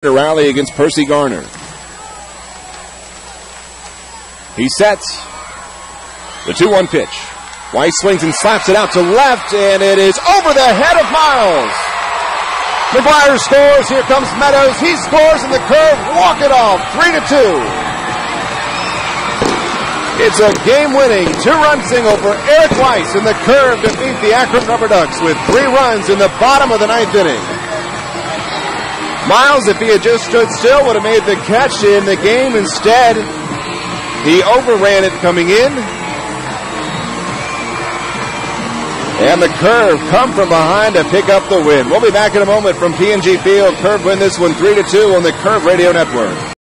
to rally against Perci Garner. He sets the 2 1 pitch. Weiss swings and slaps it out to left, and it is over the head of Miles. McGuire scores. Here comes Meadows. He scores in the curve. Walk it off. 3 to 2. It's a game winning two run single for Erich Weiss in the curve to beat the Akron Rubber Ducks with three runs in the bottom of the ninth inning. Miles, if he had just stood still, would have made the catch in the game. Instead, he overran it coming in. And the curve come from behind to pick up the win. We'll be back in a moment from PNG Field. Curve win this one 3 to 2 on the Curve Radio Network.